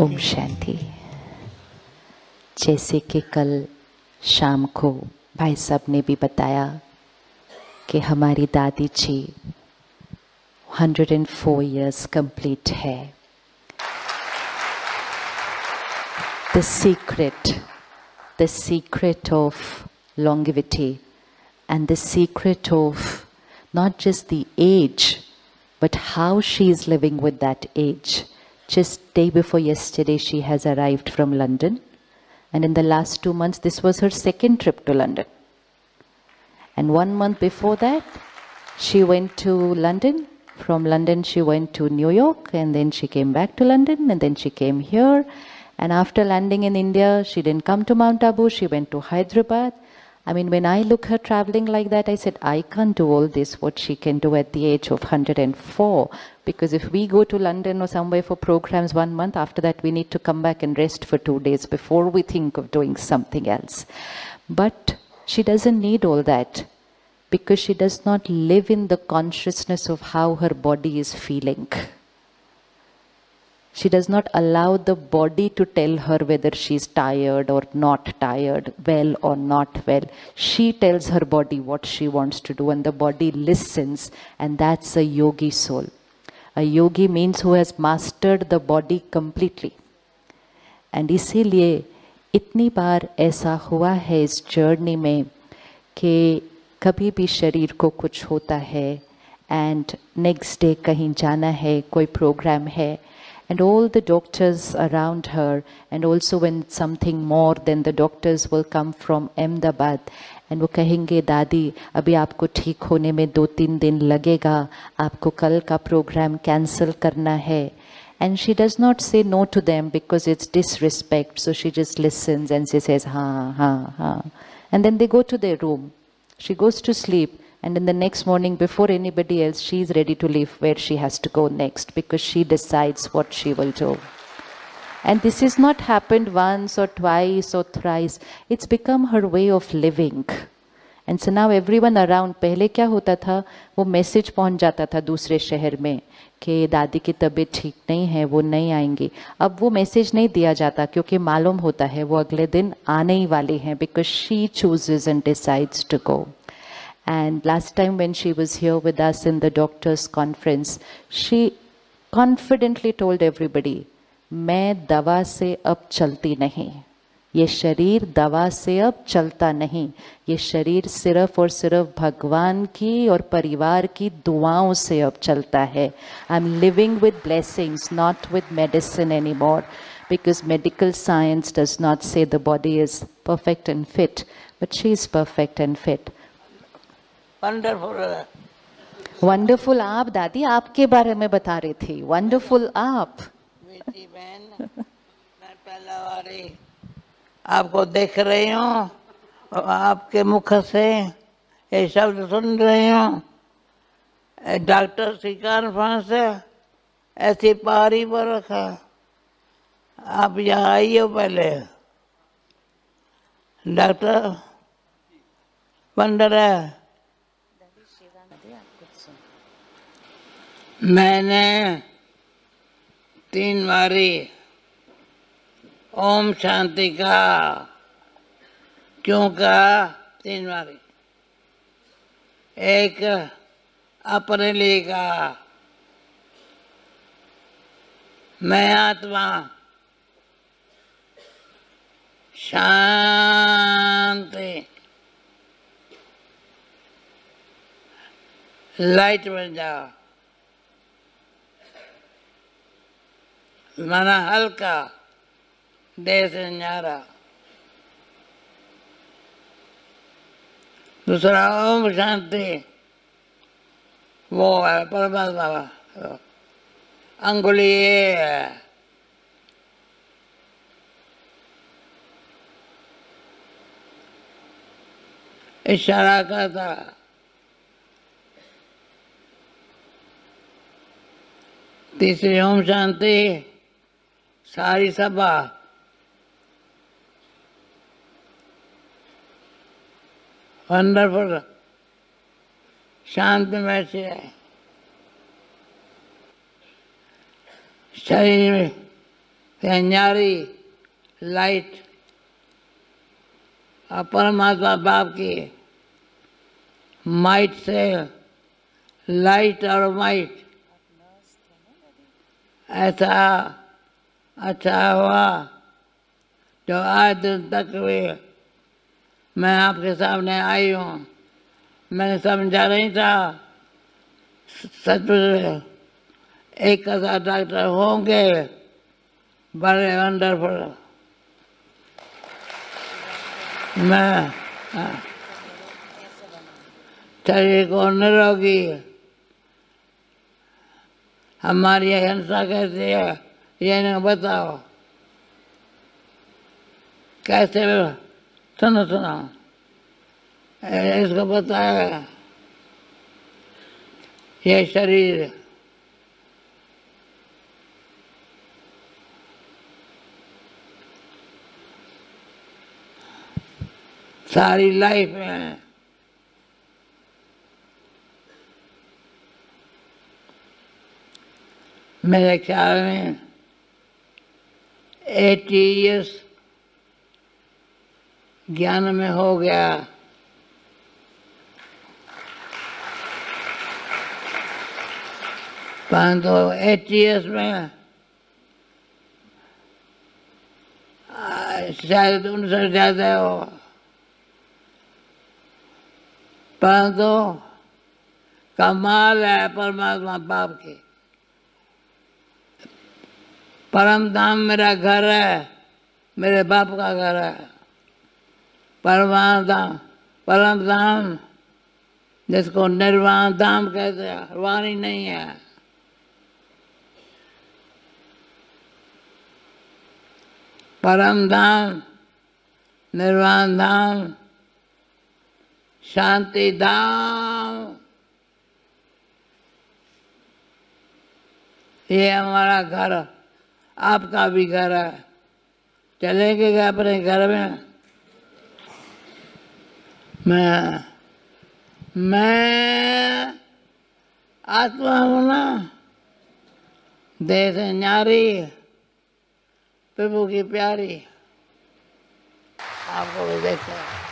ओम शांति। जैसे कि कल शाम को भाई साहब ने भी बताया कि हमारी दादी जी 104 इयर्स कंप्लीट है। The secret the secret of longevity and the secret of not just the age but how she is living with that age Just day before yesterday, she has arrived from London, and in the last two months, this was her second trip to London. And one month before that, she went to London. From London, she went to New York, and then she came back to London, and then she came here. And after landing in India, she didn't come to Mount Abu, she went to Hyderabad. I mean, when I look her traveling like that, I said, I can't do all this, what she can do at the age of 104. Because if we go to London or somewhere for programs one month, after that we need to come back and rest for two days before we think of doing something else. But she doesn't need all that because she does not live in the consciousness of how her body is feeling. She does not allow the body to tell her whether she's tired or not tired, well or not well. She tells her body what she wants to do, and the body listens, and that's a yogi soul. A yogi means who has mastered the body completely. And इसीलिए इतनी बार ऐसा हुआ है इस journey में कि कभी भी शरीर को कुछ होता है एंड नेक्स्ट डे कहीं जाना है कोई प्रोग्राम है and all the doctors around her and also when something more then the doctors will come from Ahmedabad and वो कहेंगे दादी अभी आपको ठीक होने में दो तीन दिन लगेगा आपको कल का प्रोग्राम कैंसिल करना है and she does not say no to them because it's disrespect so she just listens and she says ha ha ha and then they go to their room she goes to sleep And in the next morning before anybody else she is ready to leave where she has to go next because she decides what she will do and this has not happened once or twice or thrice it's become her way of living and so now everyone around पहले क्या होता था वो message पहुँच जाता था दूसरे शहर में कि दादी की तबीयत ठीक नहीं है वो नहीं आएँगी अब वो मैसेज नहीं दिया जाता क्योंकि मालूम होता है वो अगले दिन आने ही वाली हैं because she chooses and decides to go And last time when she was here with us in the doctor's conference, she confidently told everybody, मैं दवा से अब चलती नहीं ये शरीर दवा से अब चलता नहीं ये शरीर सिर्फ और सिर्फ भगवान की और परिवार की दुआओं से अब चलता है I am living with blessings not with medicine any more because medical science does not say the body is perfect and fit, but she is perfect and fit. Wonderful wonderful आप दादी आपके बारे में बता रही थी वंडरफुल आप बेटी बहन मैं पहला बारी आपको देख रही हूँ आपके मुख से ये शब्द सुन रही हूँ डॉक्टर की कॉन्फ्रेंस ऐसी पारी पर रखा आप यहाँ आइए पहले डॉक्टर वंडर है मैंने तीन बारी ओम शांति का क्यों कहा? तीन बारी। एक अपने लिए कहा। मैं आत्मा शांति। लाइट बन जाओ माना हल्का देह से न्यारा दूसरा ओम शांति वो है परमात्मा अंगुली ये है इशारा करता तीसरी ओम शांति सारी सभा। वंडरफुल शांत में से है। शरीर में प्यारी लाइट और परमात्मा बाप की माइट से लाइट और माइट। ऐसा अच्छा हुआ। जो आज दिन तक भी मैं आपके सामने आई हूँ। मैंने समझा नहीं था। सच एक हज़ार डॉक्टर होंगे। बड़े वंडरफुल मैं शरीर को निरोगी। हमारी हिंसा कैसी है। ये नहीं बताओ। कैसे सुनो सुनो। इसको बताया। ये शरीर। सारी लाइफ में। मेरे ख्याल में एटी इयर्स ज्ञान में हो गया। परंतु एटी इयर्स में शायद उनसे ज़्यादा हो। परंतु कमाल है परमात्मा बाप की। परम धाम मेरा घर है, मेरे बाप का घर है। परमात्मा धाम, परम धाम, जिसको निर्वाण धाम कहते हैं, वाणी नहीं है। परम धाम, निर्वाण धाम, शांति धाम। ये हमारा घर आपका भी घर है। चलेंगे क्या अपने घर में। मैं मैं आत्मा हूँ ना। देह से न्यारी प्रभु की प्यारी। आपको भी देखते हैं।